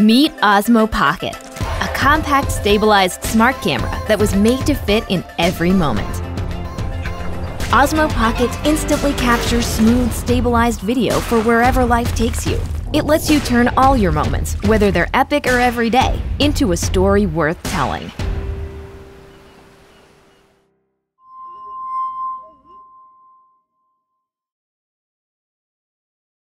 Meet Osmo Pocket, a compact, stabilized smart camera that was made to fit in every moment. Osmo Pocket instantly captures smooth, stabilized video for wherever life takes you. It lets you turn all your moments, whether they're epic or everyday, into a story worth telling.